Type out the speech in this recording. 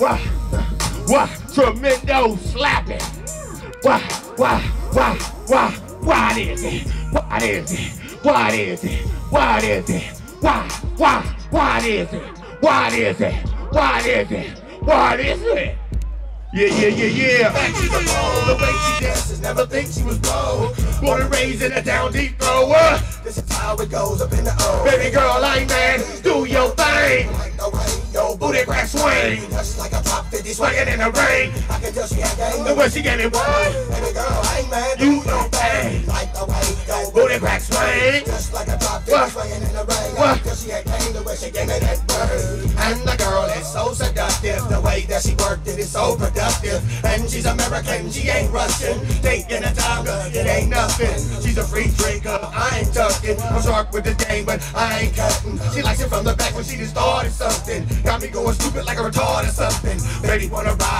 why, why, tremendo slapping. Why, why, why, why, what is it? What is it? What is it? What is it? Why, why, what is it? What is it? What is it? What is it? Yeah, yeah, yeah, yeah. Back to the pole, the way she dances, never think she was broke. Born and raised in a down deep thrower. This is how it goes up in the O. Baby girl, I man, do crack swing. Just like a top 50 Swinging in the rain. I can tell she had game. The way she get it, what? Baby girl, I ain't mad. You know bang. Like the way, yo, Booty crack swing. Just like a top 50 What? swinging in the rain. What? I can tell she had game the way she gave me that bird. And the girl is so seductive. The way that she worked it is so productive. And she's American, she ain't Russian. Taking a tonga, it ain't nothing. She's a free drinker, I ain't tucking. I'm sharp with the game, but I ain't cutting. She likes it from the back when she just started something. Me going stupid like a retard or something. Baby wanna ride